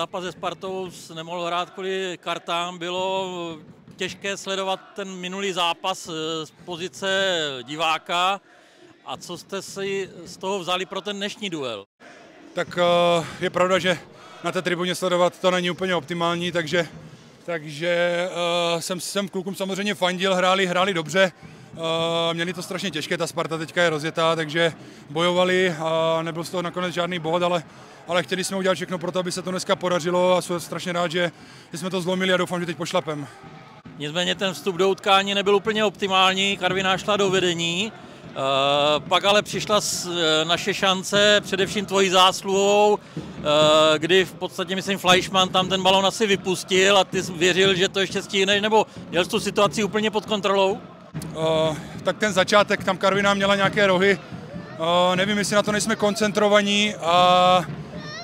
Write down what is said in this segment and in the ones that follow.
zápas se Spartou nemohl hrát kvůli kartám. Bylo těžké sledovat ten minulý zápas eh, z pozice diváka. A co jste si z toho vzali pro ten dnešní duel? Tak eh, je pravda, že na té tribuně sledovat to není úplně optimální, takže, takže uh, jsem, jsem klukům samozřejmě fandil, hráli, hráli dobře. Uh, měli to strašně těžké, ta Sparta teďka je rozjetá, takže bojovali a nebyl z toho nakonec žádný bod, ale, ale chtěli jsme udělat všechno pro to, aby se to dneska podařilo a jsem strašně rád, že, jsme to zlomili a doufám, že teď pošlapem. Nicméně ten vstup do utkání nebyl úplně optimální, Karviná šla do vedení, Uh, pak ale přišla uh, naše šance, především tvojí zásluhou, uh, kdy v podstatě, myslím, Fleischmann tam ten balon asi vypustil a ty věřil, že to ještě stihneš, nebo měl jsi tu situaci úplně pod kontrolou? Uh, tak ten začátek, tam Karviná měla nějaké rohy, uh, nevím, jestli na to nejsme koncentrovaní a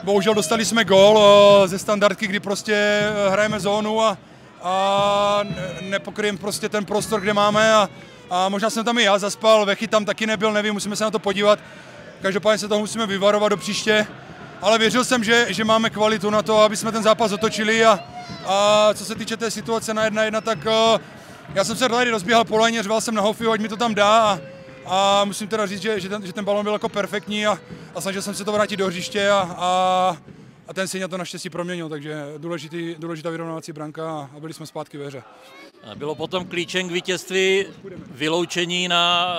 bohužel dostali jsme gól uh, ze standardky, kdy prostě hrajeme zónu a, a nepokryjeme prostě ten prostor, kde máme a, a možná jsem tam i já zaspal, Vechy tam taky nebyl, nevím, musíme se na to podívat. Každopádně se toho musíme vyvarovat do příště, ale věřil jsem, že, že máme kvalitu na to, aby jsme ten zápas otočili a, a co se týče té situace na jedna jedna, tak uh, já jsem se tady rozbíhal po léně, řval jsem na Hofiu, ať mi to tam dá a, a musím teda říct, že, že, ten, že ten balon byl jako perfektní a, a snažil jsem se to vrátit do hřiště a, a, a ten Syňa to naštěstí proměnil, takže důležitý, důležitá vyrovnávací branka a byli jsme zpátky ve hře. Bylo potom klíčem k vítězství vyloučení na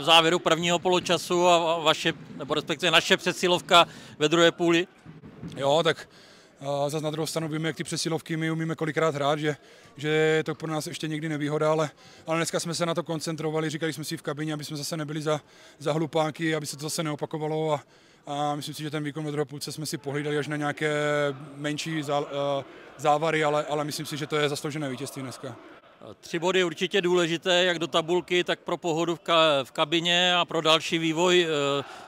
eh, závěru prvního poločasu a vaše, nebo respektive naše přesilovka ve druhé půli? Jo, tak zase na druhou stranu víme, jak ty přesilovky my umíme kolikrát hrát, že, že to pro nás ještě někdy nevýhoda, ale, ale dneska jsme se na to koncentrovali, říkali jsme si v kabině, aby jsme zase nebyli za, za hlupáky, aby se to zase neopakovalo a, a myslím si, že ten výkon ve druhé půlce jsme si pohlídali až na nějaké menší uh, závary, ale, ale myslím si, že to je zasloužené vítězství dneska. Tři body určitě důležité, jak do tabulky, tak pro pohodu v, ka- v kabině a pro další vývoj e,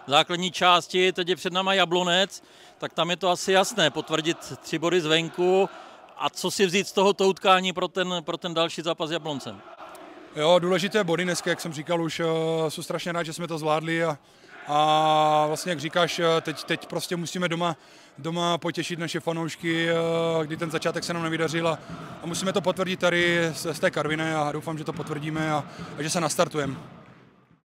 základní části. Teď je před náma Jablonec, tak tam je to asi jasné, potvrdit tři body zvenku. A co si vzít z tohoto utkání pro ten, pro ten další zápas Jabloncem? Jo, důležité body dneska, jak jsem říkal už, e, jsou strašně rád, že jsme to zvládli a, a vlastně, jak říkáš, teď, teď prostě musíme doma, doma potěšit naše fanoušky, kdy ten začátek se nám nevydařil a, a musíme to potvrdit tady z, z té Karviny a doufám, že to potvrdíme a, a že se nastartujeme.